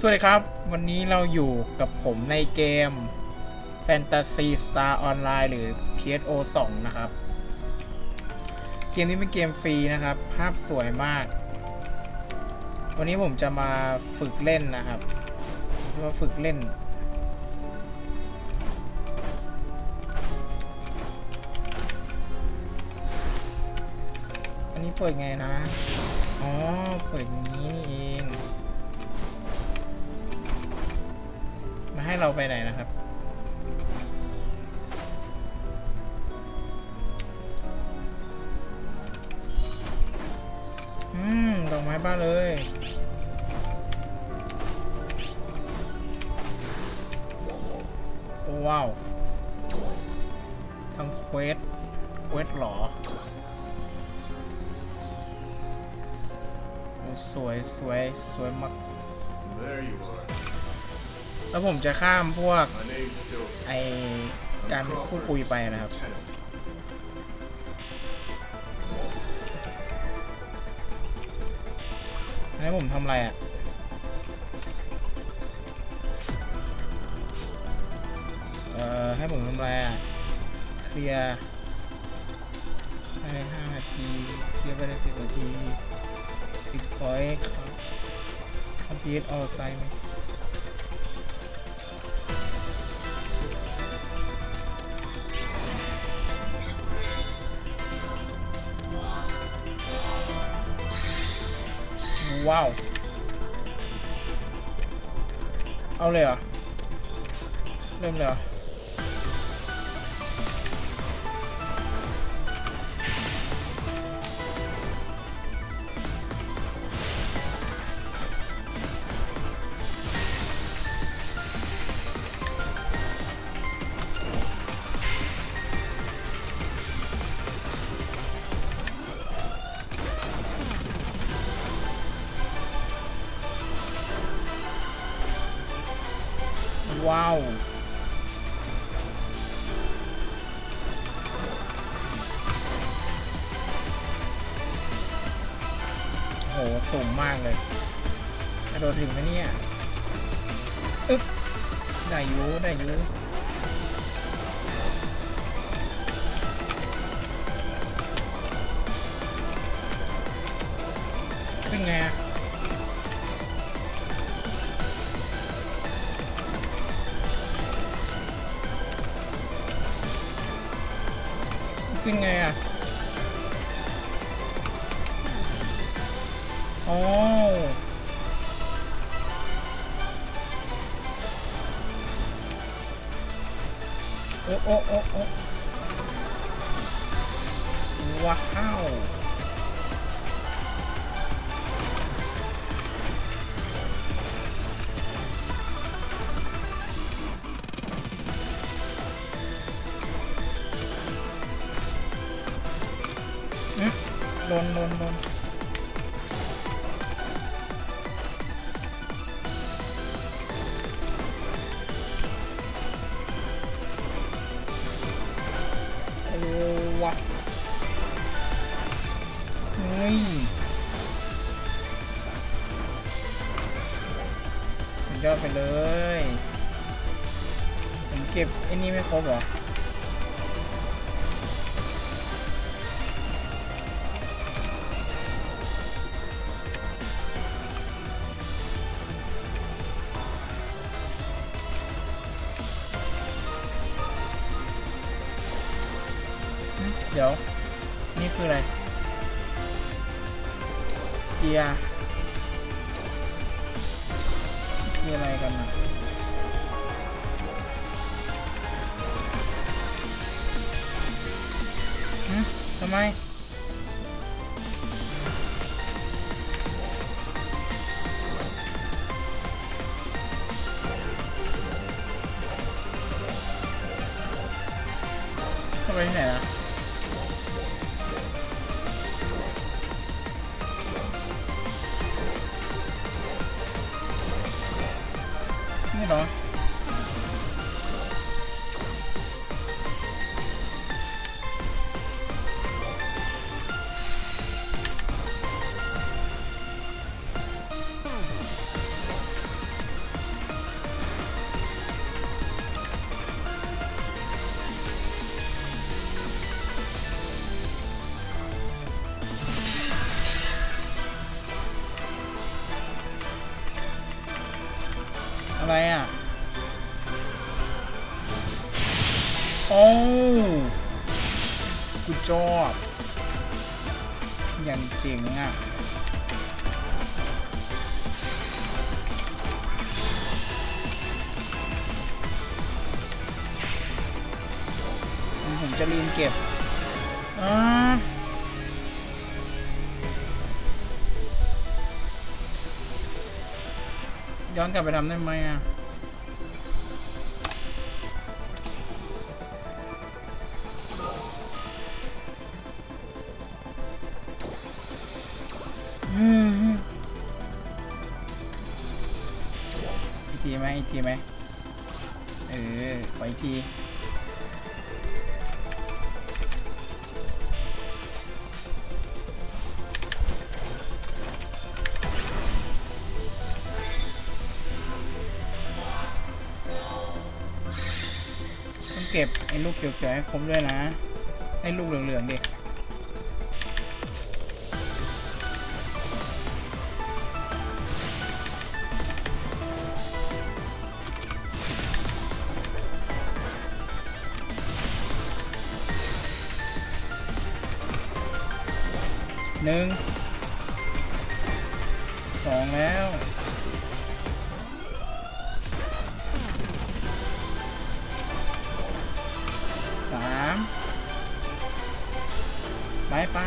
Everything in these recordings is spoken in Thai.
สวัสดีครับ วันนี้เราอยู่กับผมในเกม Fantasy Star Online หรือ PSO 2 นะครับ เกมนี้เป็นเกมฟรีนะครับ ภาพสวยมาก วันนี้ผมจะมาฝึกเล่นนะครับมาฝึกเล่น อันนี้เปิดไงนะ อ๋อ เปิดอย่างนี้นี่เอง ให้เราไปไหนนะครับ อืม ดอกไม้บ้าเลยโอ้ว้าวทำเควส เควสหรอ สวย สวย สวยมาก There you are. แล้วผมจะข้ามพวกไอการพูดคุยไปนะครับ Lieutenant. ให้ผมทำอะไรอะเอ่อให้ผมทำอะไรอะ เคลียร์ภายในห้านาทีเคลียร์ภายในสิบนาทีสิบพอยต์ครับ complete all assignments ว้าว เอาเลยเหรอ เริ่มเลยเหรอ ว้าวโหสูงมากเลยกระโดดถึงไหมเนี่ยอึ๊บได้ยูได้ยูเป็นไงอะ ขึ้นไงอะอ๋อโอ้โอ้โอ้โอ้ว้าว โดนนนโอ้วะเฮ้ยยอดไปเลย ผมเก็บไอ้นี่ไม่ครบหรอ ดี๋ยว นี่คืออะไร เกียร์เกียร์อะไรกันนะทำไมทำไมที่ไหนล่ะ อะไรอะ โอ้กูจอบอย่างเจ๋งอะผมจะลืมเก็บอ่า ย้อนกลับไปทำได้ไหมอะอืมอีกทีไหมอีกทีไหมเออขออีกที ก็บไอ้ลูกเขียวๆให้ครบด้วยนะไอ้ลูกเหลืองๆดิ ไป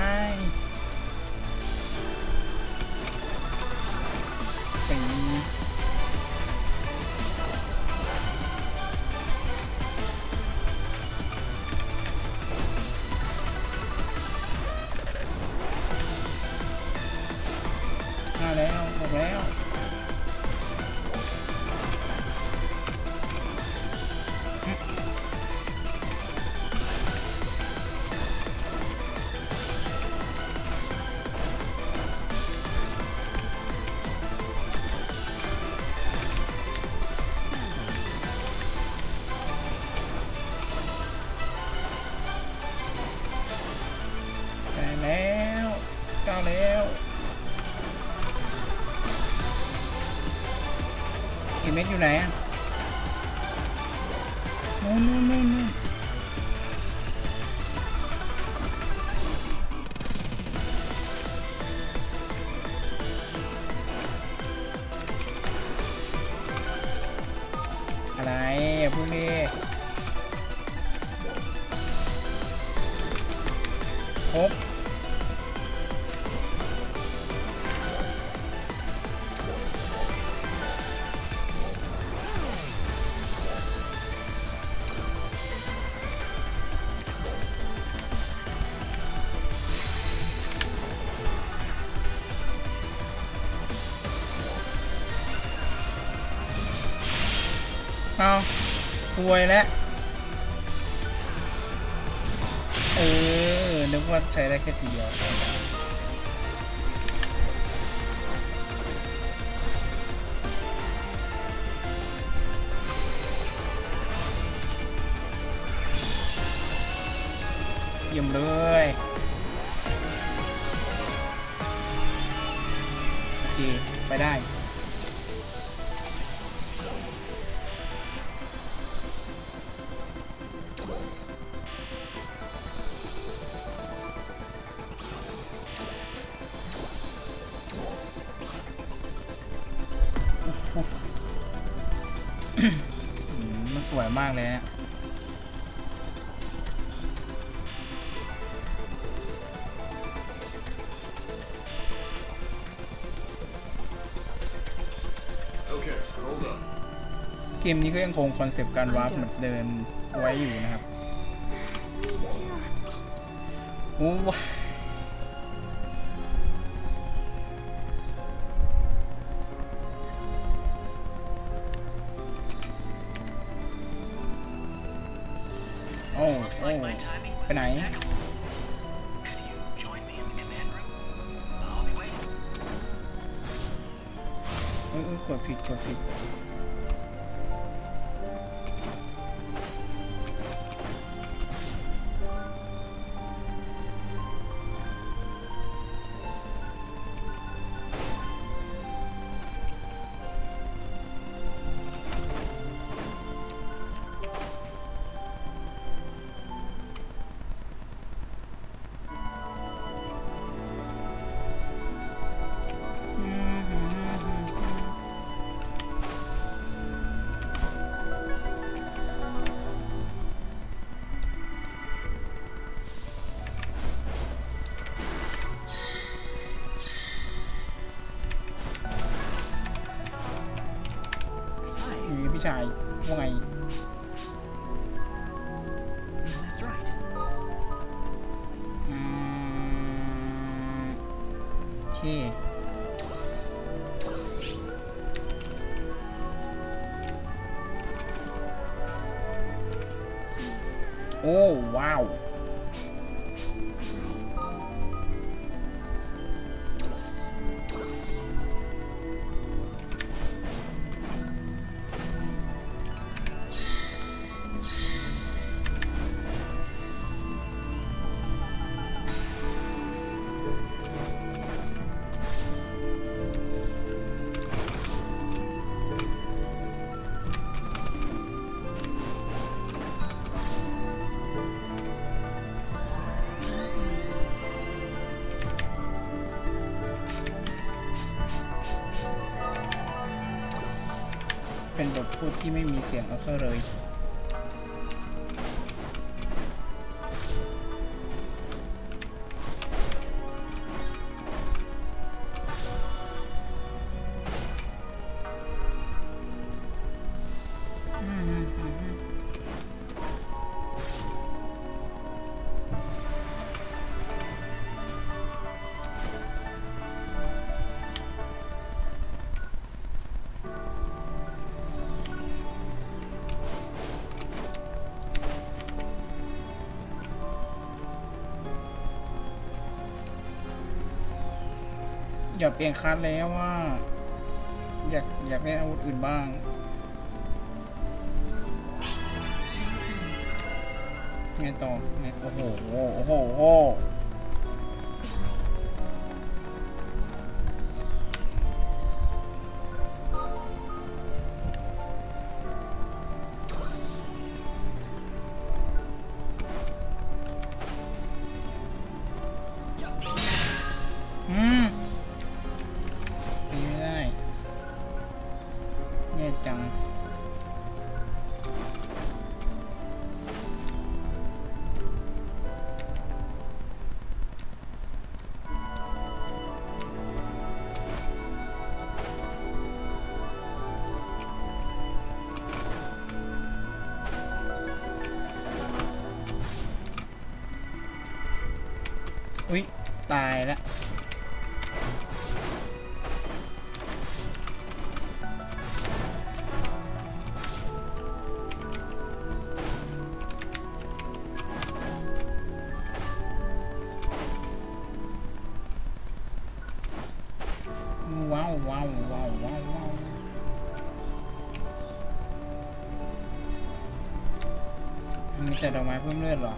อีเม็ดอยู่ไหนอะนู่นนู่นนู่น เอาซวยแล้วเออ นึกว่าใช้ได้แค่ทีเดียวเยี่ยมเลยโอเค ไปได้ มันสวยมากเลยฮะ Okay, hold up. เกมนี้ก็ยังคงคอนเซปต์การวาร์ปเหมือนเดิมไว้อยู่นะครับโอ้ว้า Looks like my timing was impeccable. Could you join me in the command room? I'll be waiting. Oh, oh. guy. Why? That's right. Mm, okay. Oh, wow. พูดที่ไม่มีเสียงเอาซะเลย อยากเปลี่ยนคัสแล้วว่า อยากอยากเล่นอาวุธอื่นบ้างไงต่อไงโอ้โห โอ้โหโอ้โห ตายแล้วว้าวว้าวว้าวว้าวมีแต่ดอกไม้เพิ่มเลือดเหรอ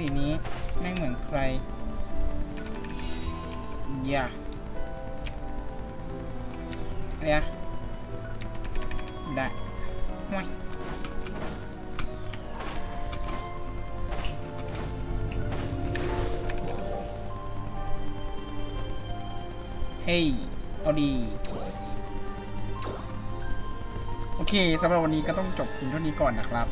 สีนี้ไม่เหมือนใคร อย่าอย่าได้ห่วยเฮ้ย เอาดี โอเคสำหรับวันนี้ก็ต้องจบเพียงเท่านี้ก่อนนะครับ